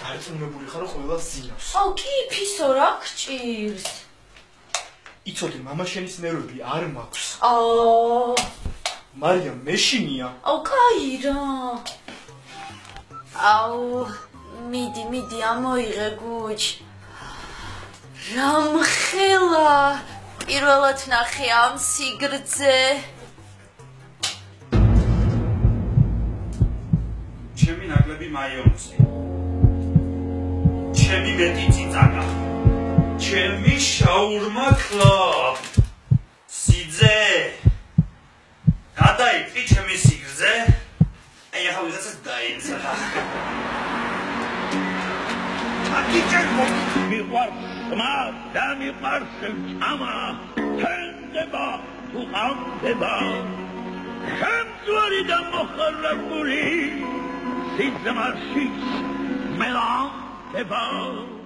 დარწმუნებული ხარ, ყველა სძინავს. აუ, კი, ფისო, რა გჭირს? იცოდი, მამაშენის ნერვები არ მაქვს. აო. მარიამ, მეშინია. აუ, კაი რა. აუ, მიდი, მიდი, ამოიღე გუჩ. რამხელა. პირველად ნახე ამ სიგრძე. ჩემი ნაკლები მაიონზე. ჩემი მეტი ციცაკა. ჩემი შაურმა კლუბ. სიძე. გადაიწი ჩემი სიგრძე. აი ახლა ვიღაცას დაიწერა. აკი ჩემო მიყვარ მა და მიყვარ შეჭამა. თენდება თუ ამდება. შემწვარი და მოხარებული სიძმარში მელა devant